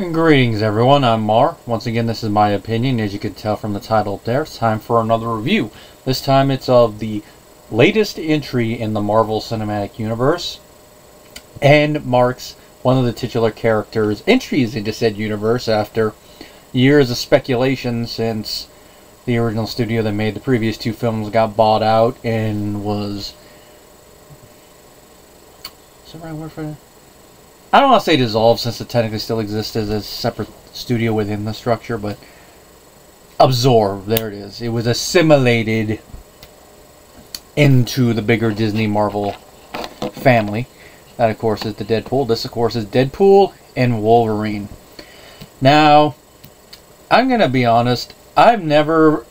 Greetings everyone, I'm Mar. Once again, this is my opinion. As you can tell from the title there, it's time for another review. This time it's of the latest entry in the Marvel Cinematic Universe and marks one of the titular characters' entries into said universe after years of speculation since the original studio that made the previous two films got bought out and was... Is that right word for? I don't want to say dissolved since it technically still exists as a separate studio within the structure, but absorbed. There it is. It was assimilated into the bigger Disney Marvel family. That, of course, is the Deadpool. This, of course, is Deadpool and Wolverine. Now, I'm going to be honest. I've never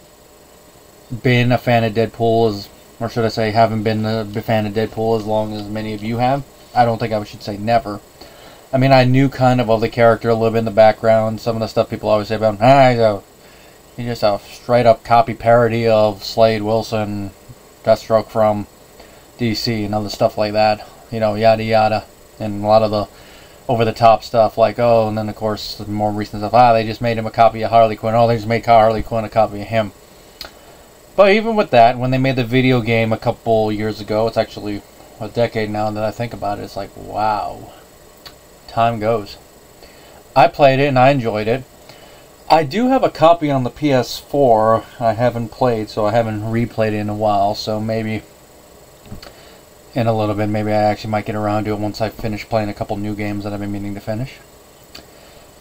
been a fan of Deadpool, as, or should I say, haven't been a fan of Deadpool as long as many of you have. I don't think I should say never. I mean, I knew kind of of the character a little bit in the background. Some of the stuff people always say about him, ah, he's, a, he's just a straight up copy parody of Slade Wilson, Deathstroke from DC, and other stuff like that. You know, yada yada. And a lot of the over the top stuff, like, oh, and then of course, the more recent stuff, ah, they just made him a copy of Harley Quinn. Oh, they just made Harley Quinn a copy of him. But even with that, when they made the video game a couple years ago, it's actually a decade now that I think about it, it's like, wow time goes. I played it and I enjoyed it. I do have a copy on the PS4 I haven't played, so I haven't replayed it in a while, so maybe in a little bit, maybe I actually might get around to it once I finish playing a couple new games that I've been meaning to finish.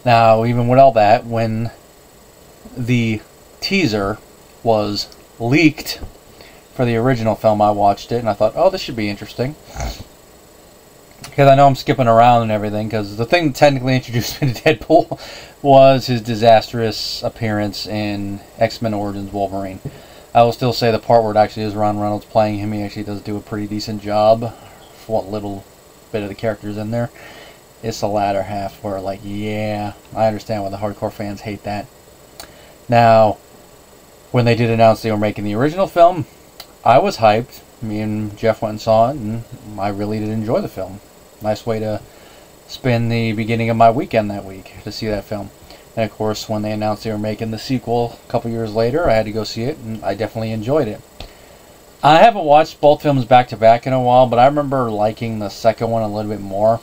Now, even with all that, when the teaser was leaked for the original film, I watched it and I thought, oh, this should be interesting because I know I'm skipping around and everything. Because the thing that technically introduced me to Deadpool was his disastrous appearance in X Men Origins Wolverine. I will still say the part where it actually is Ryan Reynolds playing him, he actually does do a pretty decent job for what little bit of the characters in there. It's the latter half where, like, yeah, I understand why the hardcore fans hate that. Now, when they did announce they were making the original film, I was hyped. Me and Jeff went and saw it, and I really did enjoy the film nice way to spend the beginning of my weekend that week to see that film. And of course, when they announced they were making the sequel a couple years later, I had to go see it, and I definitely enjoyed it. I haven't watched both films back to back in a while, but I remember liking the second one a little bit more.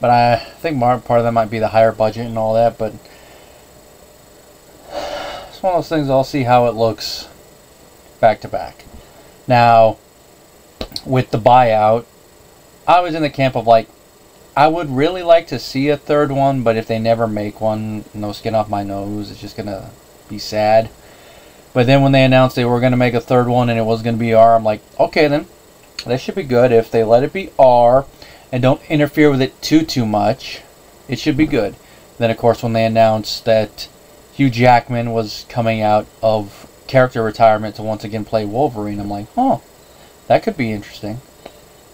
But I think part of that might be the higher budget and all that, but it's one of those things I'll see how it looks back to back. Now, with the buyout, I was in the camp of like, I would really like to see a third one, but if they never make one, no skin off my nose, it's just gonna be sad. But then when they announced they were gonna make a third one and it was gonna be R, I'm like, okay then, that should be good. If they let it be R and don't interfere with it too too much, it should be good. Then of course when they announced that Hugh Jackman was coming out of character retirement to once again play Wolverine, I'm like, oh, that could be interesting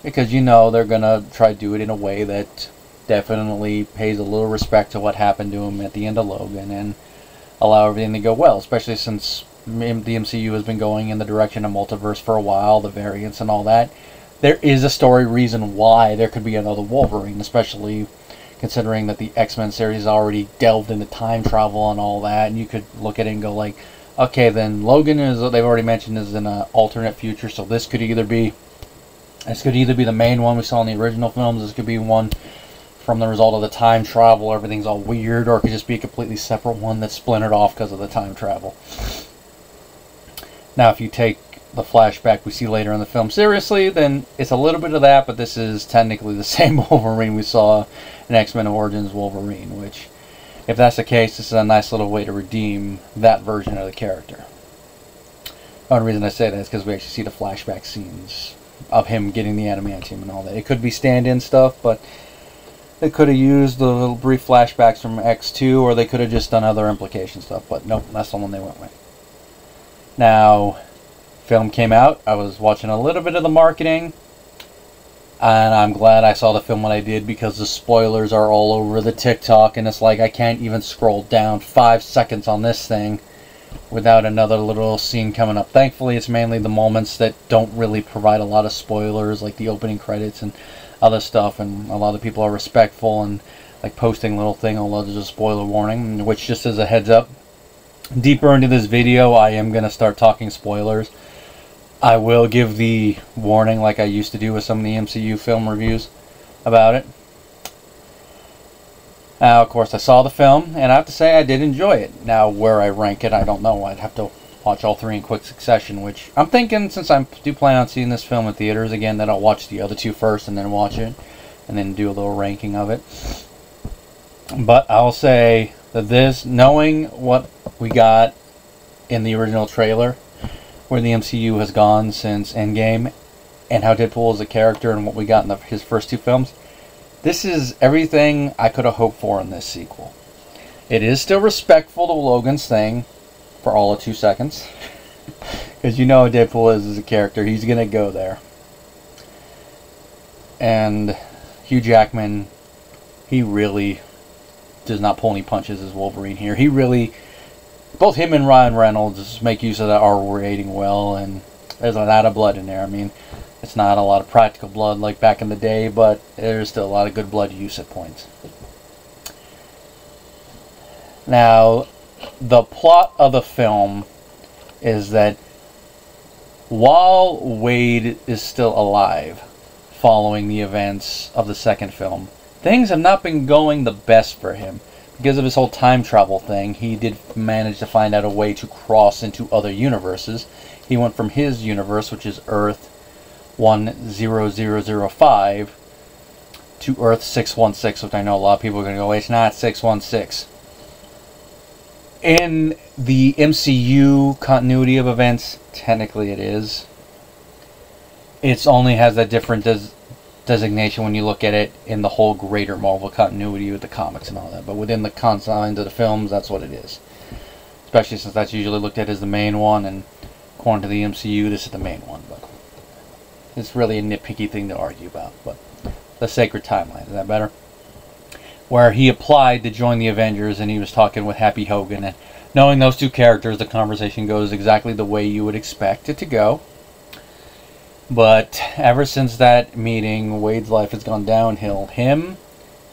because you know they're gonna try to do it in a way that definitely pays a little respect to what happened to him at the end of Logan and allow everything to go well, especially since the MCU has been going in the direction of multiverse for a while, the variants and all that. There is a story reason why there could be another Wolverine, especially considering that the X Men series already delved into time travel and all that, and you could look at it and go like, okay, then Logan is they've already mentioned is in an alternate future, so this could either be this could either be the main one we saw in the original films, this could be one from the result of the time travel, everything's all weird, or it could just be a completely separate one that's splintered off because of the time travel. Now, if you take the flashback we see later in the film seriously, then it's a little bit of that, but this is technically the same Wolverine we saw in X Men Origins Wolverine, which, if that's the case, this is a nice little way to redeem that version of the character. The only reason I say that is because we actually see the flashback scenes of him getting the adamantium and all that. It could be stand-in stuff, but they could have used the little brief flashbacks from X2, or they could have just done other implication stuff. But nope, that's the one they went with. Now, film came out. I was watching a little bit of the marketing, and I'm glad I saw the film when I did because the spoilers are all over the TikTok, and it's like I can't even scroll down five seconds on this thing without another little scene coming up. Thankfully, it's mainly the moments that don't really provide a lot of spoilers, like the opening credits and other stuff, and a lot of people are respectful and like posting little thing, although there's a spoiler warning, which just as a heads up, deeper into this video, I am going to start talking spoilers. I will give the warning like I used to do with some of the MCU film reviews about it. Now, of course, I saw the film, and I have to say I did enjoy it. Now, where I rank it, I don't know. I'd have to watch all three in quick succession, which I'm thinking, since I do plan on seeing this film in theaters again, that I'll watch the other two first and then watch it, and then do a little ranking of it. But I'll say that this, knowing what we got in the original trailer, where the MCU has gone since Endgame, and how Deadpool is a character and what we got in the, his first two films, this is everything I could have hoped for in this sequel. It is still respectful to Logan's thing for all of two seconds. Because you know Deadpool is as a character. He's going to go there. And Hugh Jackman, he really does not pull any punches as Wolverine here. He really, both him and Ryan Reynolds make use of that R rating well, and there's a lot of blood in there. I mean, it's not a lot of practical blood like back in the day, but there's still a lot of good blood use at points. Now, the plot of the film is that while Wade is still alive following the events of the second film, things have not been going the best for him. Because of his whole time travel thing, he did manage to find out a way to cross into other universes. He went from his universe, which is Earth 10005, to Earth 616, which I know a lot of people are going to go, it's not 616. In the MCU continuity of events, technically it is. It only has a different des designation when you look at it in the whole greater Marvel continuity with the comics and all that. But within the confines of the films, that's what it is. Especially since that's usually looked at as the main one, and according to the MCU, this is the main one. But it's really a nitpicky thing to argue about. But the sacred timeline is that better? Where he applied to join the Avengers, and he was talking with Happy Hogan, and knowing those two characters, the conversation goes exactly the way you would expect it to go. But ever since that meeting, Wade's life has gone downhill. Him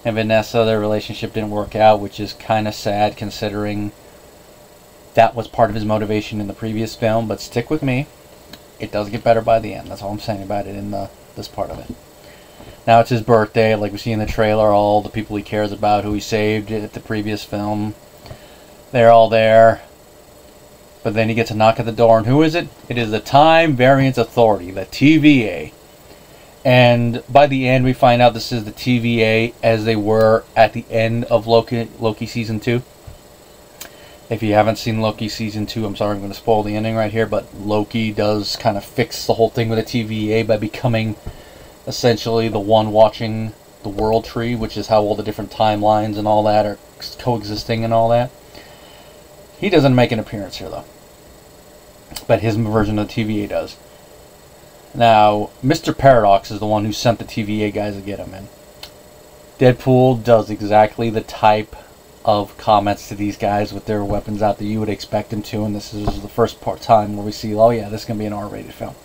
and Vanessa, their relationship didn't work out, which is kind of sad considering that was part of his motivation in the previous film. But stick with me. It does get better by the end. That's all I'm saying about it in the this part of it. Now it's his birthday, like we see in the trailer, all the people he cares about, who he saved at the previous film, they're all there. But then he gets a knock at the door, and who is it? It is the Time Variance Authority, the TVA. And by the end, we find out this is the TVA as they were at the end of Loki, Loki Season 2. If you haven't seen Loki Season 2, I'm sorry I'm going to spoil the ending right here, but Loki does kind of fix the whole thing with the TVA by becoming essentially the one watching the world tree, which is how all the different timelines and all that are coexisting and all that. He doesn't make an appearance here, though but his version of the TVA does. Now, Mr. Paradox is the one who sent the TVA guys to get him in. Deadpool does exactly the type of comments to these guys with their weapons out that you would expect them to, and this is the first part time where we see, oh yeah, this is going to be an R-rated film.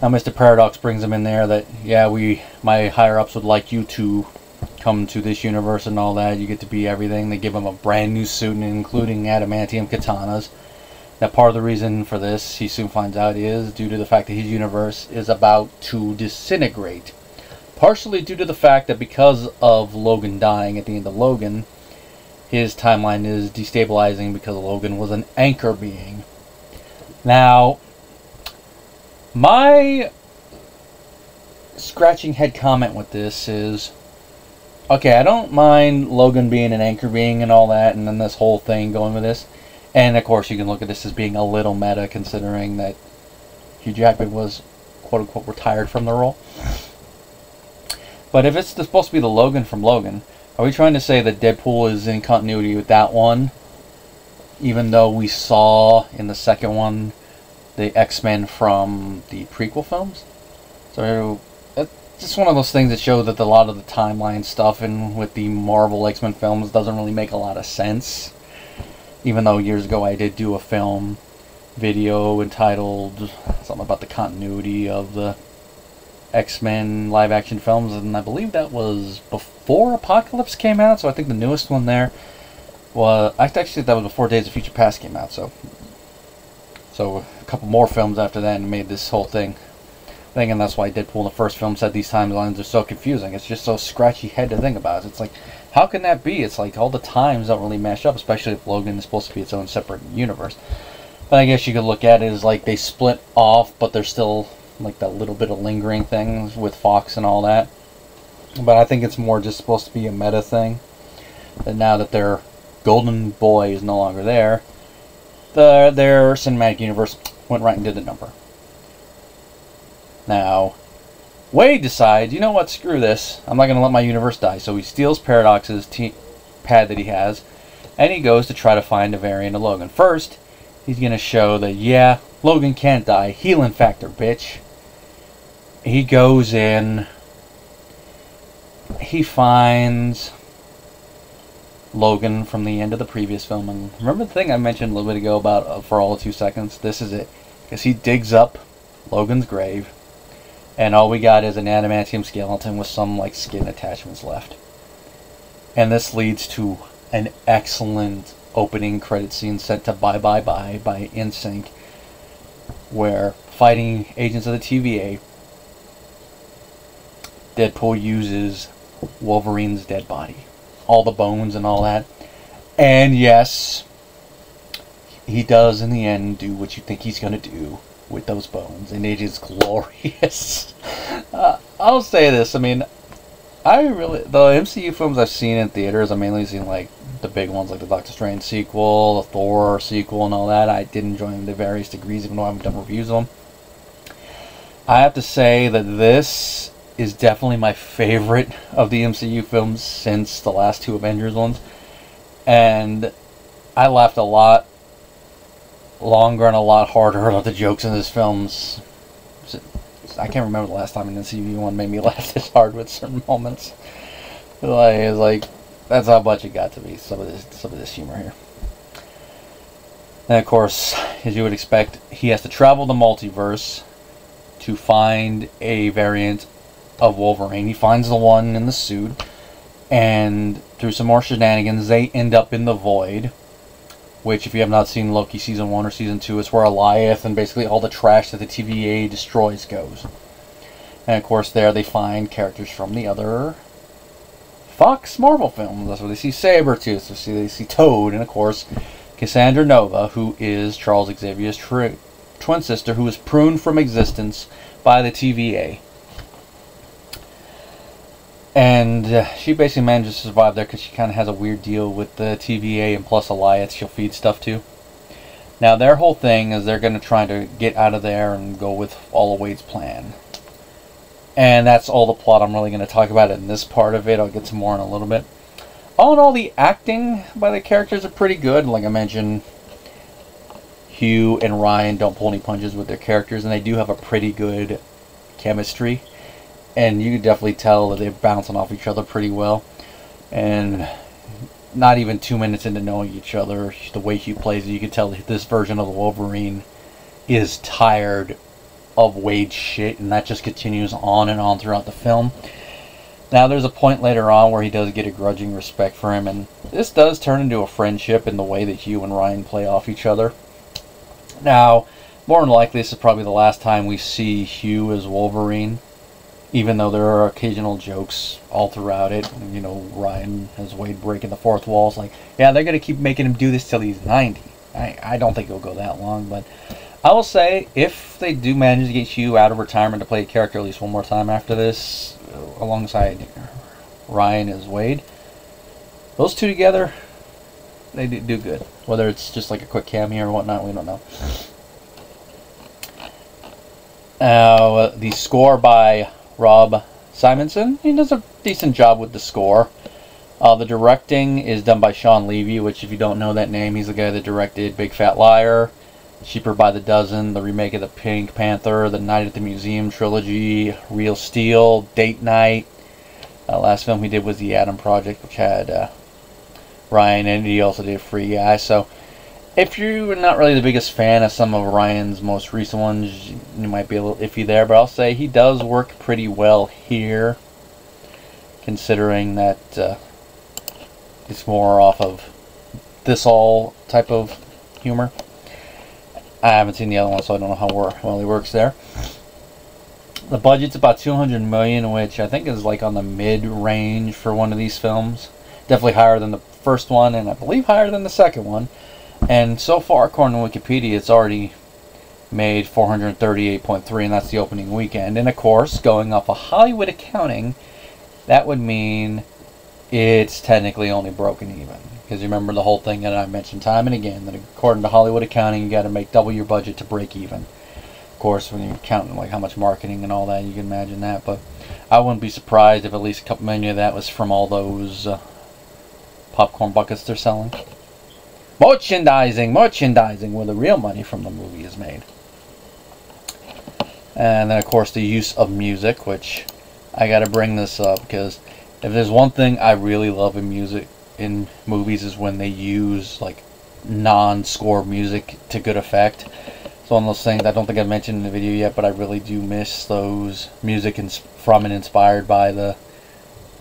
Now, Mr. Paradox brings him in there that, yeah, we, my higher-ups would like you to come to this universe and all that. You get to be everything. They give him a brand new suit, and including adamantium katanas. Now, part of the reason for this, he soon finds out, is due to the fact that his universe is about to disintegrate. Partially due to the fact that because of Logan dying at the end of Logan, his timeline is destabilizing because Logan was an anchor being. Now, my scratching head comment with this is okay, I don't mind Logan being an anchor being and all that, and then this whole thing going with this. And of course, you can look at this as being a little meta, considering that Hugh Jackman was "quote unquote" retired from the role. But if it's supposed to be the Logan from Logan, are we trying to say that Deadpool is in continuity with that one? Even though we saw in the second one the X Men from the prequel films, so it's just one of those things that show that a lot of the timeline stuff and with the Marvel X Men films doesn't really make a lot of sense even though years ago I did do a film video entitled something about the continuity of the X Men live action films, and I believe that was before Apocalypse came out. So I think the newest one there was actually that was before Days of Future Past came out. So so a couple more films after that made this whole thing thing, and that's why Deadpool in the first film said these timelines are so confusing. It's just so scratchy head to think about. It's like, how can that be? It's like all the times don't really match up, especially if Logan is supposed to be its own separate universe. But I guess you could look at it as like they split off, but they're still like that little bit of lingering things with Fox and all that. But I think it's more just supposed to be a meta thing. That now that their golden boy is no longer there, the their cinematic universe went right and did the number. Now, Wade decides, you know what, screw this. I'm not going to let my universe die. So he steals Paradox's pad that he has, and he goes to try to find a variant of Logan. First, he's going to show that, yeah, Logan can't die. Healing factor, bitch. He goes in. He finds Logan from the end of the previous film. And remember the thing I mentioned a little bit ago about uh, For All Two Seconds? This is it. Because he digs up Logan's grave. And all we got is an adamantium skeleton with some like skin attachments left. And this leads to an excellent opening credit scene set to Bye Bye Bye by NSYNC, where fighting agents of the TVA, Deadpool uses Wolverine's dead body, all the bones and all that. And yes, he does in the end do what you think he's going to do with those bones, and it is glorious. uh, I'll say this, I mean, I really the MCU films I've seen in theaters, I've mainly seen like the big ones like the Doctor Strange sequel, the Thor sequel, and all that. I did enjoy them to various degrees, even though I haven't done reviews of them. I have to say that this is definitely my favorite of the MCU films since the last two Avengers ones, and I laughed a lot longer and a lot harder about the jokes in this films. I can't remember the last time an MCU one made me laugh this hard with certain moments. Like, it's like that's how much it got to be. Some of this, some of this humor here. And of course, as you would expect, he has to travel the multiverse to find a variant of Wolverine. He finds the one in the suit, and through some more shenanigans, they end up in the void. Which, if you have not seen Loki season one or season two, is where Alioth and basically all the trash that the TVA destroys goes. And of course, there they find characters from the other Fox Marvel films. That's where they see Sabretooth, they see, they see Toad, and of course, Cassandra Nova, who is Charles Xavier's twin sister, who is pruned from existence by the TVA. And uh, she basically manages to survive there because she kind of has a weird deal with the TVA and plus Alioth she'll feed stuff to. Now, their whole thing is they're going to try to get out of there and go with all plan. And that's all the plot I'm really going to talk about in this part of it. I'll get to more in a little bit. All in all, the acting by the characters are pretty good. Like I mentioned, Hugh and Ryan don't pull any punches with their characters, and they do have a pretty good chemistry and you can definitely tell that they're bouncing off each other pretty well. And not even two minutes into knowing each other, the way he plays it, you can tell this version of the Wolverine is tired of Wade's shit, and that just continues on and on throughout the film. Now, there's a point later on where he does get a grudging respect for him, and this does turn into a friendship in the way that Hugh and Ryan play off each other. Now, more than likely, this is probably the last time we see Hugh as Wolverine even though there are occasional jokes all throughout it. You know, Ryan has Wade breaking the fourth wall. It's like, yeah, they're going to keep making him do this till he's 90. I, I don't think it'll go that long, but I will say if they do manage to get Hugh out of retirement to play a character at least one more time after this, alongside Ryan as Wade, those two together, they do good. Whether it's just like a quick cameo or whatnot, we don't know. Now, uh, the score by Rob Simonsen. He does a decent job with the score. Uh, the directing is done by Shawn Levy, which, if you don't know that name, he's the guy that directed Big Fat Liar, Cheaper by the Dozen, the remake of the Pink Panther, the Night at the Museum trilogy, Real Steel, Date Night. Uh, last film he did was The Adam Project, which had uh, Ryan and he also did Free Guy. So if you're not really the biggest fan of some of Ryan's most recent ones, you might be a little iffy there, but I'll say he does work pretty well here, considering that uh, it's more off of this all type of humor. I haven't seen the other one, so I don't know how well he works there. The budget's about 200 million, which I think is like on the mid range for one of these films. Definitely higher than the first one, and I believe higher than the second one. And so far, according to Wikipedia, it's already made 438.3, and that's the opening weekend. And of course, going off of Hollywood accounting, that would mean it's technically only broken even. Because you remember the whole thing that I mentioned time and again that according to Hollywood accounting, you got to make double your budget to break even. Of course, when you're counting like how much marketing and all that, you can imagine that. But I wouldn't be surprised if at least a couple million of that was from all those uh, popcorn buckets they're selling. Merchandising, merchandising, where the real money from the movie is made. And then, of course, the use of music, which I got to bring this up because if there's one thing I really love in music in movies is when they use like non-score music to good effect. It's one of those things I don't think I've mentioned in the video yet, but I really do miss those music from and inspired by the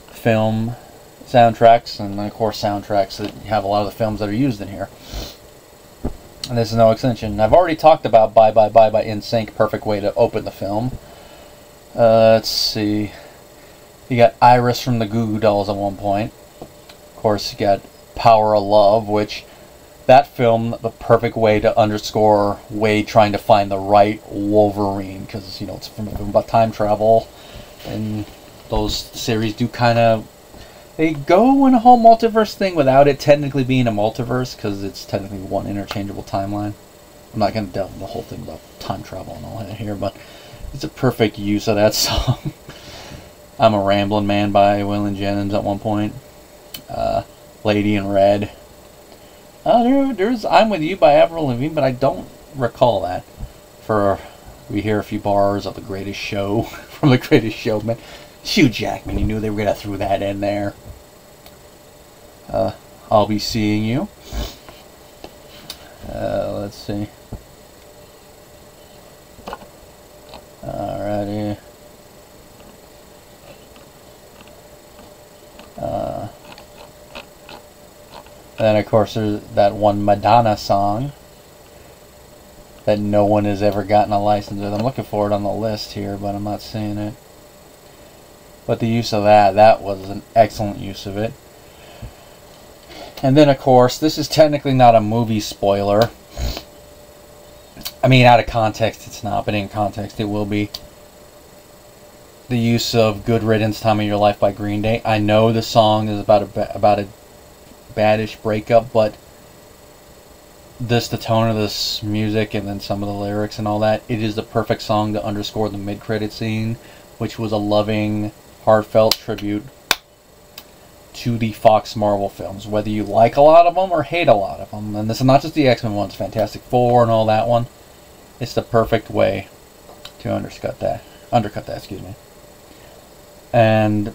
film soundtracks, and of course soundtracks that have a lot of the films that are used in here. And this is no extension. I've already talked about Bye Bye Bye by NSYNC, perfect way to open the film. Uh, let's see. You got Iris from the Goo Goo Dolls at one point. Of course, you got Power of Love, which that film, the perfect way to underscore Wade trying to find the right Wolverine, because you know it's from about time travel, and those series do kind of they go in a whole multiverse thing without it technically being a multiverse because it's technically one interchangeable timeline. I'm not going to delve into the whole thing about time travel and all that here, but it's a perfect use of that song. I'm a Rambling Man by Waylon Jennings at one point. Uh, Lady in Red. Uh, there, there's I'm With You by Avril Lavigne, but I don't recall that. For we hear a few bars of The Greatest Show from The Greatest Showman. Hugh Jackman, you knew they were going to throw that in there uh, I'll be seeing you. Uh, let's see. Alrighty. Uh, then of course there's that one Madonna song that no one has ever gotten a license with. I'm looking for it on the list here, but I'm not seeing it. But the use of that, that was an excellent use of it. And then, of course, this is technically not a movie spoiler. I mean, out of context, it's not, but in context, it will be. The use of "Good Riddance, Time of Your Life" by Green Day. I know the song is about a about a badish breakup, but this, the tone of this music, and then some of the lyrics and all that, it is the perfect song to underscore the mid-credit scene, which was a loving, heartfelt tribute to the Fox Marvel films, whether you like a lot of them or hate a lot of them. And this is not just the X Men ones, Fantastic Four and all that one. It's the perfect way to undercut that. Undercut that, excuse me. And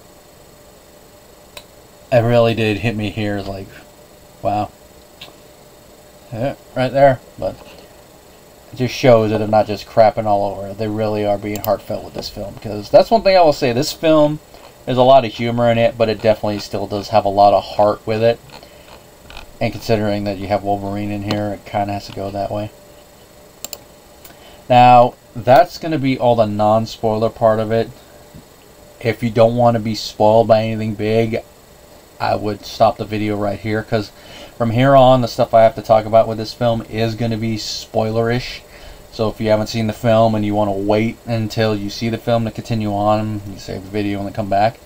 it really did hit me here, like, wow. Yeah, right there. But it just shows that they're not just crapping all over. They really are being heartfelt with this film. Because that's one thing I will say. This film there's a lot of humor in it, but it definitely still does have a lot of heart with it. And considering that you have Wolverine in here, it kind of has to go that way. Now, that's going to be all the non-spoiler part of it. If you don't want to be spoiled by anything big, I would stop the video right here because from here on, the stuff I have to talk about with this film is going to be spoilerish. So if you haven't seen the film and you want to wait until you see the film to continue on, you save the video and then come back.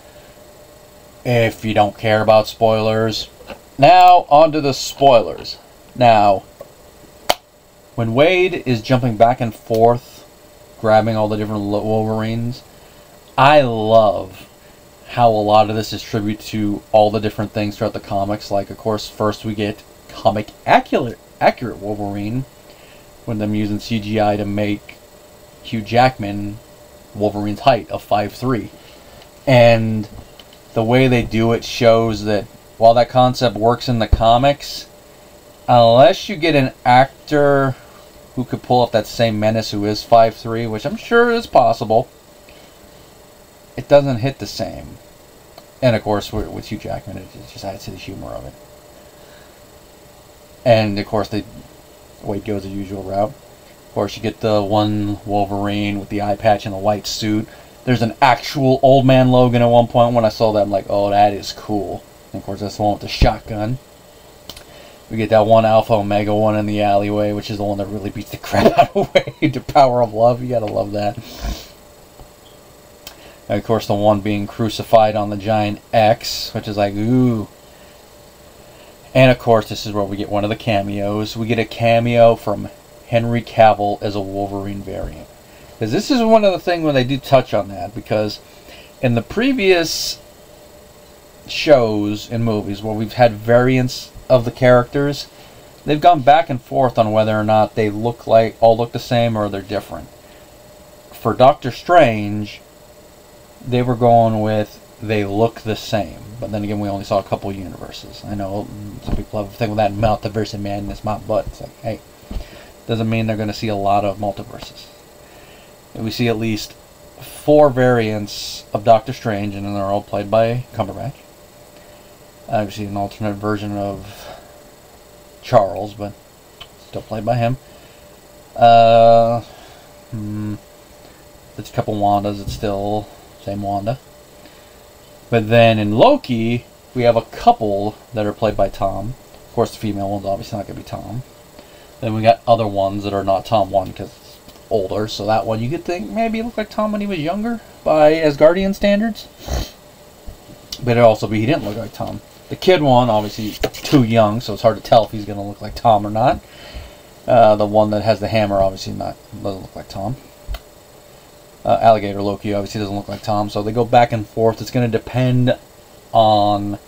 If you don't care about spoilers. Now, on to the spoilers. Now, when Wade is jumping back and forth, grabbing all the different Wolverines, I love how a lot of this is tribute to all the different things throughout the comics. Like, of course, first we get comic accurate, accurate Wolverine when them using CGI to make Hugh Jackman Wolverine's height of 5'3". And the way they do it shows that while that concept works in the comics, unless you get an actor who could pull off that same menace who is 5'3", which I'm sure is possible, it doesn't hit the same. And of course, with Hugh Jackman, it just adds to the humor of it. And of course, the Wade goes the usual route. Of course, you get the one Wolverine with the eye patch and the white suit. There's an actual old man Logan at one point. When I saw that, I'm like, oh, that is cool. And of course, that's the one with the shotgun. We get that one Alpha Omega one in the alleyway, which is the one that really beats the crap out of Wade. the power of love, you gotta love that. And of course, the one being crucified on the giant X, which is like, ooh. And of course, this is where we get one of the cameos. We get a cameo from Henry Cavill as a Wolverine variant. Because this is one of the things when they do touch on that, because in the previous shows and movies where we've had variants of the characters, they've gone back and forth on whether or not they look like all look the same or they're different. For Doctor Strange, they were going with they look the same. But then again, we only saw a couple universes. I know some people have a thing with that multiverse of madness, my butt. It's like, hey, doesn't mean they're going to see a lot of multiverses. And we see at least four variants of Doctor Strange, and they're all played by Cumberbatch. I've seen an alternate version of Charles, but still played by him. Uh, hmm, it's a couple Wandas. It's still same Wanda. But then in Loki, we have a couple that are played by Tom. Of course, the female one's obviously not going to be Tom. Then we got other ones that are not Tom one because it's older. So that one you could think maybe looked like Tom when he was younger by Asgardian standards. But it also be he didn't look like Tom. The kid one, obviously too young, so it's hard to tell if he's going to look like Tom or not. Uh, the one that has the hammer obviously not doesn't look like Tom. Uh, alligator Loki obviously doesn't look like Tom, so they go back and forth. It's going to depend on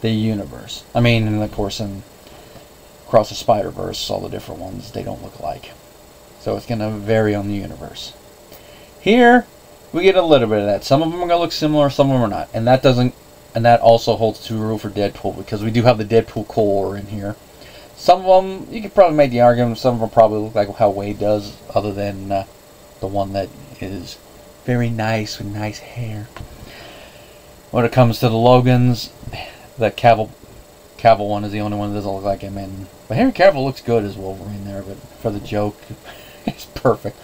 the universe. I mean, and of course, in across the Spider Verse, all the different ones they don't look alike. So it's going to vary on the universe. Here, we get a little bit of that. Some of them are going to look similar, some of them are not, and that doesn't and that also holds true for Deadpool because we do have the Deadpool Corps in here. Some of them, you could probably make the argument, some of them probably look like how Wade does, other than uh, the one that is very nice with nice hair. When it comes to the Logans, the Cavill, Cavill one is the only one that doesn't look like him. And but Henry Cavill looks good as Wolverine there, but for the joke, it's perfect.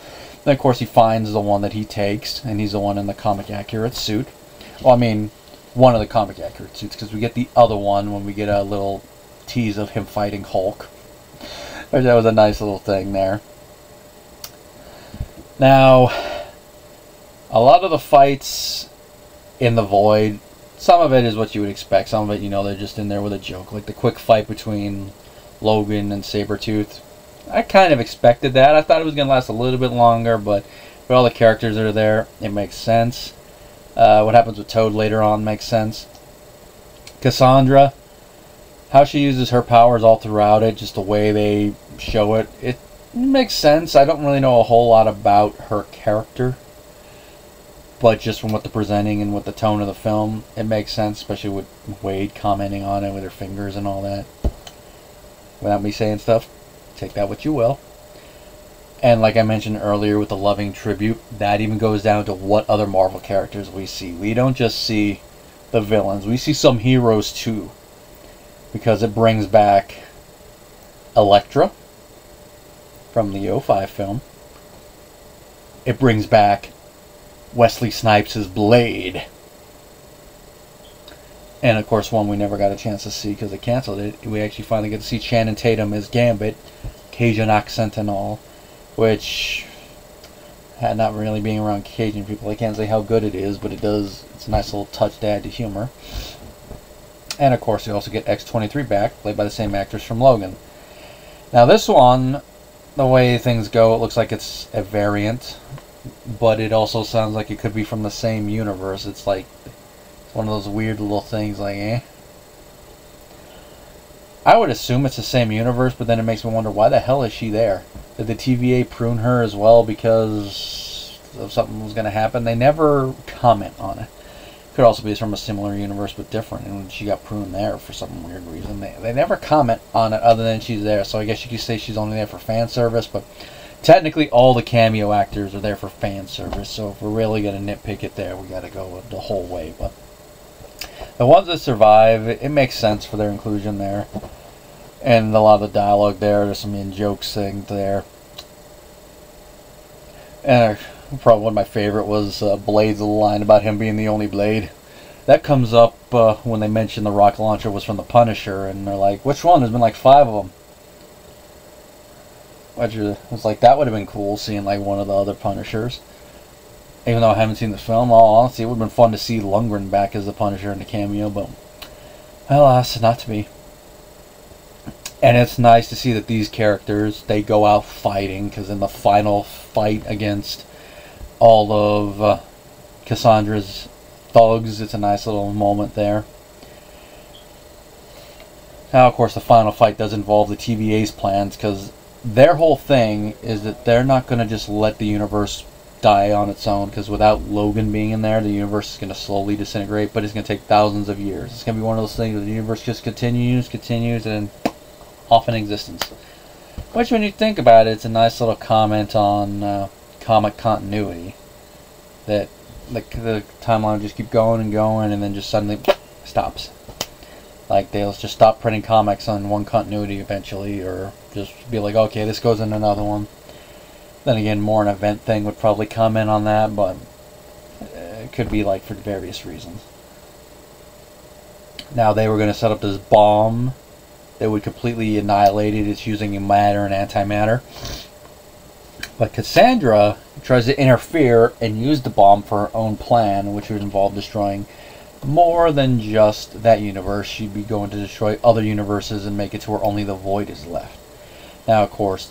Then of course he finds the one that he takes, and he's the one in the comic accurate suit. Well, I mean, one of the comic accurate suits because we get the other one when we get a little tease of him fighting Hulk. that was a nice little thing there. Now, a lot of the fights in the Void, some of it is what you would expect. Some of it, you know, they're just in there with a joke. Like the quick fight between Logan and Sabretooth. I kind of expected that. I thought it was going to last a little bit longer, but for all the characters that are there, it makes sense. Uh, what happens with Toad later on makes sense. Cassandra, how she uses her powers all throughout it, just the way they show it, it makes sense. I don't really know a whole lot about her character, but just from what the presenting and what the tone of the film, it makes sense, especially with Wade commenting on it with her fingers and all that. Without me saying stuff, take that what you will. And like I mentioned earlier with the loving tribute, that even goes down to what other Marvel characters we see. We don't just see the villains, we see some heroes too. Because it brings back Elektra from the 05 film. It brings back Wesley Snipes' Blade. And of course, one we never got a chance to see because they canceled it. We actually finally get to see Channing Tatum as Gambit, Cajun accent and all which had not really being around Cajun people, I can't say how good it is, but it does. It's a nice little touch to add to humor. And of course, you also get X23 back, played by the same actors from Logan. Now, this one, the way things go, it looks like it's a variant, but it also sounds like it could be from the same universe. It's like it's one of those weird little things, like eh. I would assume it's the same universe, but then it makes me wonder why the hell is she there? Did the TVA prune her as well because of something was going to happen? They never comment on it. Could also be from a similar universe but different, and she got pruned there for some weird reason. They, they never comment on it other than she's there, so I guess you could say she's only there for fan service, but technically all the cameo actors are there for fan service, so if we're really going to nitpick it there, we got to go the whole way. But the ones that survive, it, makes sense for their inclusion there. And a lot of the dialogue there, there's some in jokes things there. And probably one of my favorite was uh, Blade's line about him being the only Blade. That comes up uh, when they mention the rocket launcher was from the Punisher, and they're like, "Which one?" There's been like five of them. Which was like that would have been cool seeing like one of the other Punishers. Even though I haven't seen the film, all honestly, it would have been fun to see Lundgren back as the Punisher in the cameo, but alas, not to be. And it's nice to see that these characters they go out fighting because in the final fight against all of uh, Cassandra's thugs. It's a nice little moment there. Now, of course, the final fight does involve the TVA's plans because their whole thing is that they're not going to just let the universe die on its own because without Logan being in there, the universe is going to slowly disintegrate, but it's going to take thousands of years. It's going to be one of those things where the universe just continues, continues, and off in existence. Which, when you think about it, it's a nice little comment on uh, comic continuity. That like the timeline just keep going and going, and then just suddenly stops. Like they'll just stop printing comics on one continuity eventually, or just be like, okay, this goes in another one. Then again, more an event thing would probably come in on that, but it could be like for various reasons. Now they were going to set up this bomb that would completely annihilate it. It's using matter and antimatter. But Cassandra tries to interfere and use the bomb for her own plan, which would involve destroying more than just that universe. She'd be going to destroy other universes and make it to where only the void is left. Now, of course,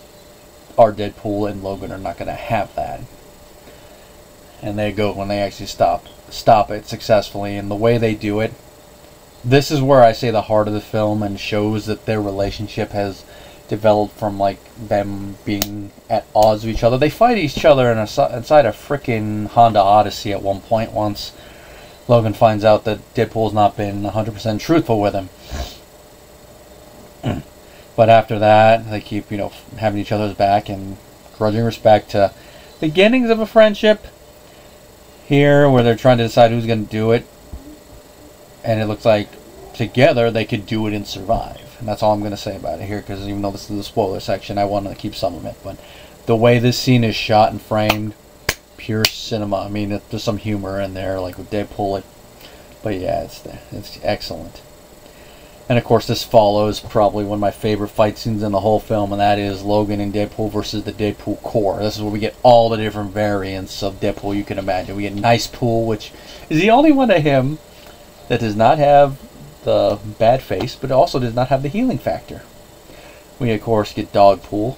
our Deadpool and Logan are not going to have that. And they go when they actually stop stop it successfully. And the way they do it, this is where I say the heart of the film and shows that their relationship has developed from like them being at odds with each other. They fight each other in a, inside a freaking Honda Odyssey at one point. Once Logan finds out that Deadpool's not been 100% truthful with him. but after that, they keep you know having each other's back and grudging respect to beginnings of a friendship. Here, where they're trying to decide who's going to do it, and it looks like together they could do it and survive. And that's all I'm going to say about it here, because even though this is the spoiler section, I want to keep some of it. But the way this scene is shot and framed, pure cinema. I mean, there's some humor in there, like with Deadpool. It, but yeah, it's it's excellent. And of course, this follows probably one of my favorite fight scenes in the whole film, and that is Logan and Deadpool versus the Deadpool Corps. This is where we get all the different variants of Deadpool you can imagine. We get Nice Pool, which is the only one of him that does not have the bad face, but also does not have the healing factor. We, of course, get Dog Pool.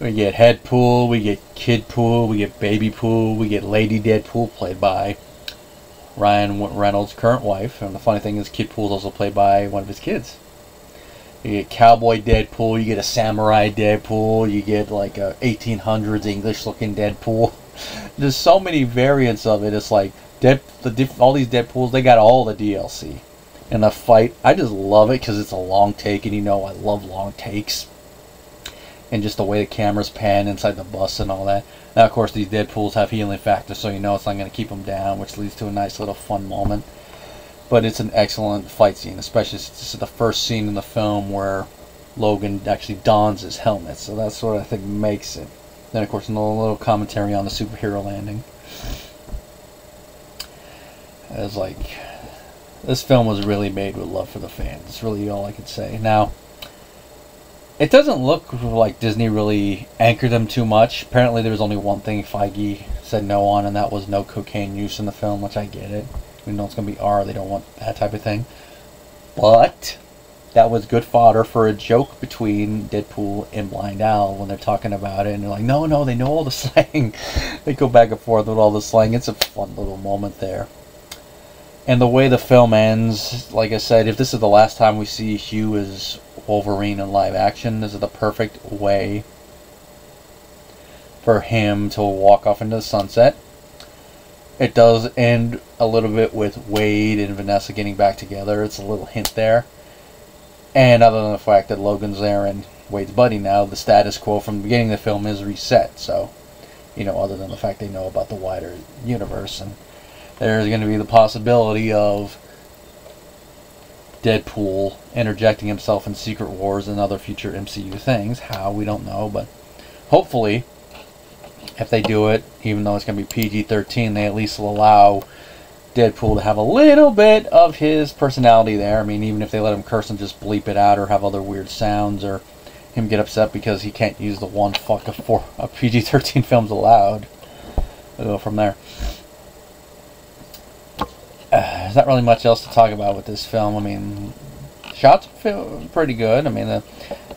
We get Head Pool, we get Kid Pool, we get Baby Pool, we get Lady Deadpool, played by Ryan Reynolds' current wife. And the funny thing is, Kid Pool is also played by one of his kids. You get Cowboy Deadpool, you get a Samurai Deadpool, you get like a 1800s English looking Deadpool. There's so many variants of it. It's like Dead, the all these Deadpools, they got all the DLC in the fight. I just love it because it's a long take, and you know I love long takes. And just the way the cameras pan inside the bus and all that. Now, of course, these Deadpools have healing factor, so you know it's not going to keep them down, which leads to a nice little fun moment. But it's an excellent fight scene, especially since this is the first scene in the film where Logan actually dons his helmet. So that's what I think makes it. Then, of course, a little commentary on the superhero landing. It's like this film was really made with love for the fans. That's really all I could say. Now, it doesn't look like Disney really anchored them too much. Apparently, there was only one thing Feige said no on, and that was no cocaine use in the film, which I get it. We know it's going to be R, they don't want that type of thing. But that was good fodder for a joke between Deadpool and Blind Al when they're talking about it, and they're like, no, no, they know all the slang. they go back and forth with all the slang. It's a fun little moment there. And the way the film ends, like I said, if this is the last time we see Hugh as Wolverine in live action, this is the perfect way for him to walk off into the sunset. It does end a little bit with Wade and Vanessa getting back together. It's a little hint there. And other than the fact that Logan's there and Wade's buddy now, the status quo from the beginning of the film is reset. So, you know, other than the fact they know about the wider universe. And there's going to be the possibility of Deadpool interjecting himself in Secret Wars and other future MCU things. How, we don't know, but hopefully, if they do it, even though it's going to be PG 13, they at least will allow Deadpool to have a little bit of his personality there. I mean, even if they let him curse and just bleep it out or have other weird sounds or him get upset because he can't use the one fuck of four PG 13 films allowed. We'll go from there. There's not really much else to talk about with this film. I mean, shots feel pretty good. I mean, the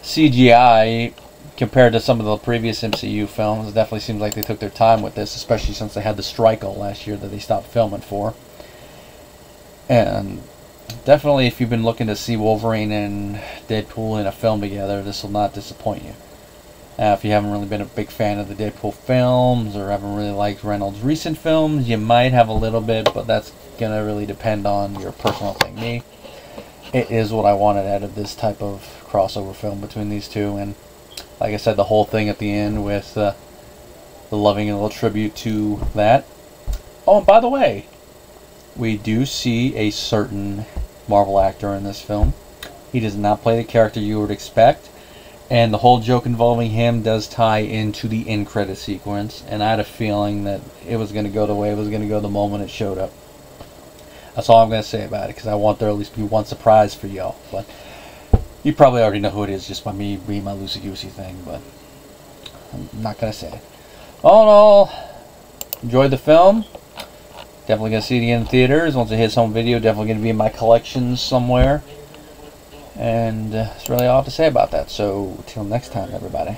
CGI compared to some of the previous MCU films, it definitely seems like they took their time with this, especially since they had the strike all last year that they stopped filming for. And definitely, if you've been looking to see Wolverine and Deadpool in a film together, this will not disappoint you. Uh, if you haven't really been a big fan of the Deadpool films or haven't really liked Reynolds' recent films, you might have a little bit, but that's gonna really depend on your personal thing. Me, it is what I wanted out of this type of crossover film between these two, and like I said, the whole thing at the end with uh, the loving little tribute to that. Oh, and by the way, we do see a certain Marvel actor in this film. He does not play the character you would expect. And the whole joke involving him does tie into the end credit sequence. And I had a feeling that it was going to go the way it was going to go the moment it showed up. That's all I'm going to say about it because I want there at least be one surprise for y'all. But you probably already know who it is just by me being my loosey goosey thing. But I'm not going to say it. All in all, enjoyed the film. Definitely going to see it again in theaters. Once it hits home video, definitely going to be in my collections somewhere. And uh, that's really all I have to say about that. So, till next time, everybody.